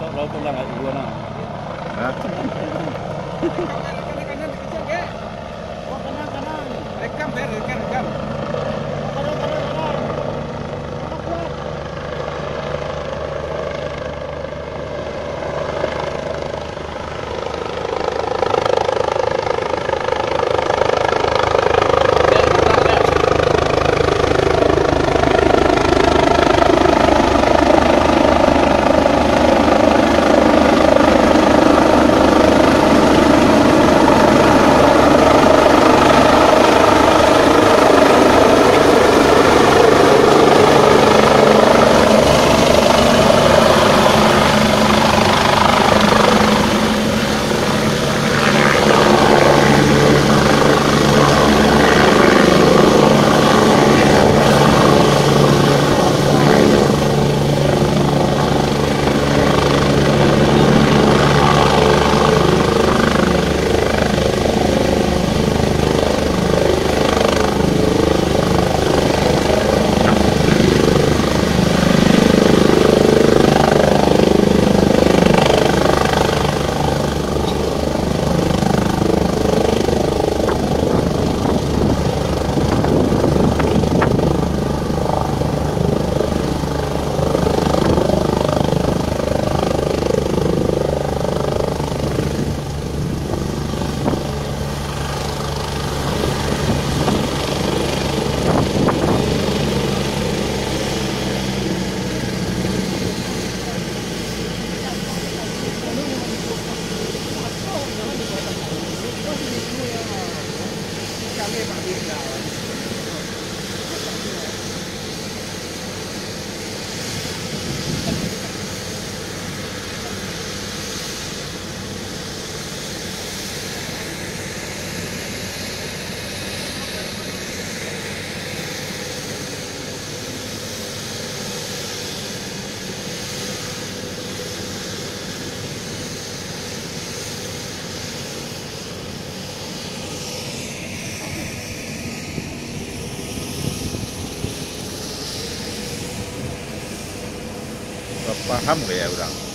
Cậu đâu cũng là người vừa nào. dollars. 我怕他们来呀！我们。